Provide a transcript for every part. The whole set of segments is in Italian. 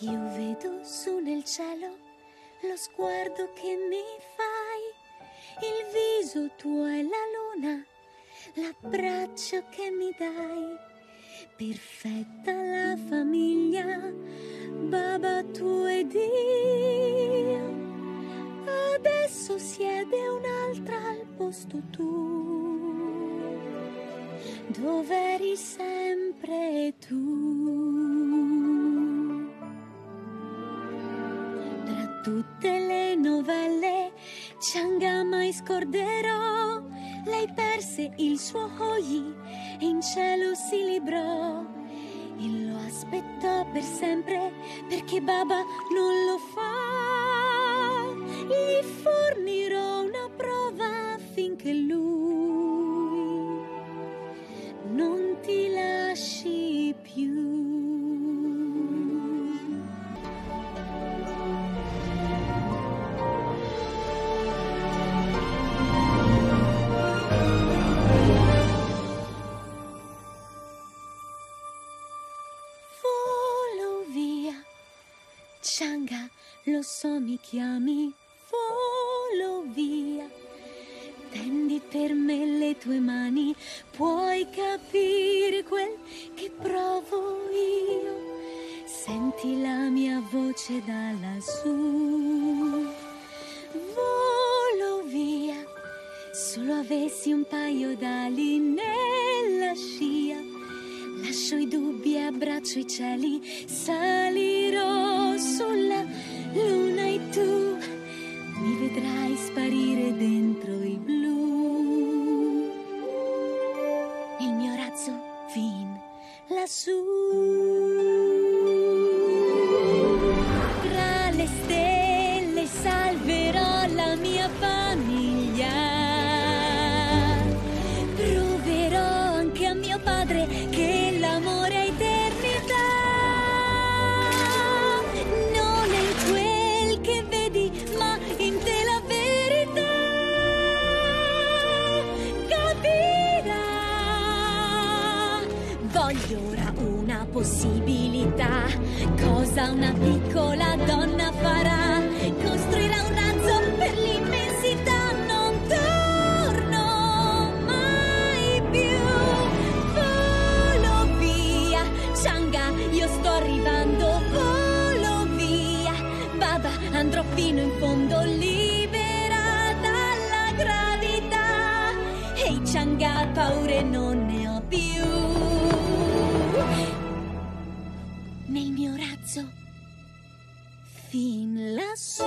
Io vedo su nel cielo lo sguardo che mi fai, il viso tuo è la luna, l'abbraccio che mi dai. Perfetta la famiglia, Baba tu ed io. Adesso siede un'altra al posto tu, dove eri sempre tu. Tutte le novelle, Changa mai scorderò. Lei perse il suo Hoyi e in cielo si librò. E lo aspettò per sempre perché Baba non lo fa. Gli fornirò una prova affinché lui lo so mi chiami, volo via. Tendi per me le tue mani, puoi capire quel che provo io. Senti la mia voce da lassù. Volo via, solo avessi un paio d'ali nella scia. Lascio i dubbi abbraccio i cieli, salirò sulla fin lassù. Voglio ora una possibilità. Cosa una piccola donna farà? Costruirà un razzo per l'immensità. Non torno mai più. Volo via, Changa, io sto arrivando. Volo via, Baba, andrò fino in fondo libera dalla gravità. Ehi, Changa, paure non ne ho più. Nel mio razzo, fin lassù.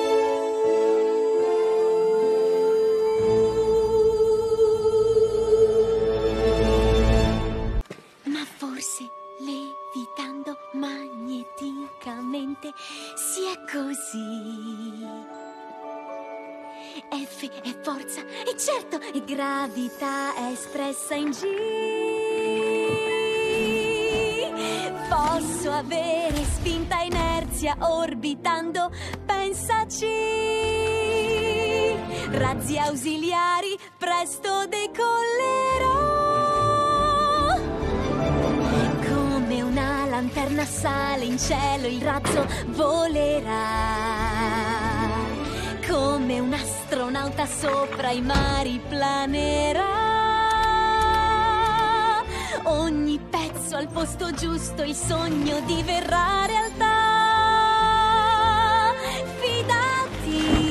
Ma forse levitando magneticamente sia così. F è forza e certo è gravità espressa in G. Posso avere spinta inerzia orbitando, pensaci. Razzi ausiliari presto decollerò. Come una lanterna sale in cielo il razzo volerà. Come un astronauta sopra i mari planerà. Ogni pezzo al posto giusto, il sogno diverrà realtà. Fidati.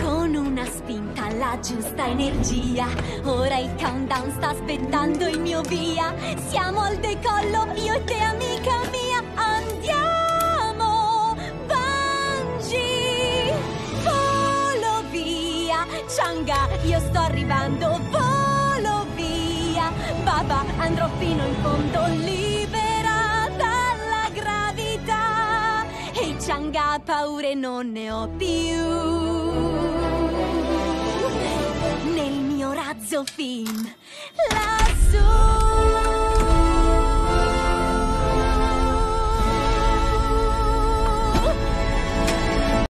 Con una spinta alla giusta energia. Ora il countdown sta aspettando il mio via. Siamo al decollo, io e te, amica mia. Via! Changa, io sto arrivando. Volo via! Baba, andrò fino in fondo libera dalla gravità. E Changa, paure non ne ho più nel mio razzo film lassù.